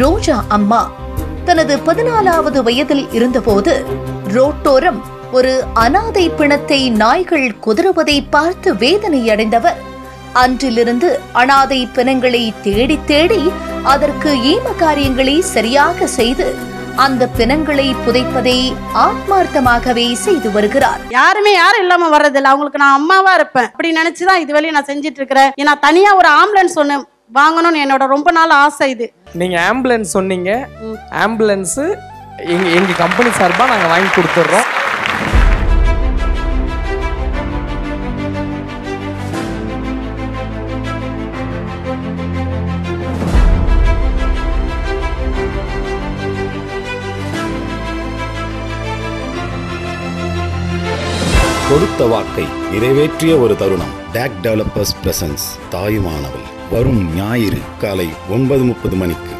ரோஜா அம்மா. தனது பதினாலாவது வயதில் இருந்தபோது ரோட்டோரம் ஒரு அனாதை பிணத்தை நாய்கள் குதறுவதை பார்த்து வேதனை அடைந்தவர் அன்றிலிருந்து அனாதை பிணங்களை தேடி தேடி அதற்கு ஈம காரியங்களை சரியாக செய்து அந்த பிணங்களை புதைப்பதை ஆத்மார்த்தமாகவே செய்து வருகிறார். யாருமே யாரும் இல்லாம வர்றதில்ல. அவங்களுக்கு நான் அம்மாவா இருப்பேன். அப்படி நினைச்சுதான் இது வரையும் நான் செஞ்சிட்டு இருக்கிறேன். ஏன்னா தனியா ஒரு ஆம்புலன்ஸ் ஒண்ணு வாங்கணும்னு என்னோட ரொம்ப நாள் ஆசை இது. நீங்க ஆம்புலன்ஸ் சொன்னீங்க. ஆம்புலன்ஸ் எங்க எங்க கம்பெனி சார்பா நாங்க வாங்கி கொடுத்துட்றோம். கொடுத்த வாக்கை நிறைவேற்றிய ஒரு தருணம். Tech developers presents Thayumanaval. வரும் ஞாயிறு காலை ஒன்பது முப்பது மணிக்கு.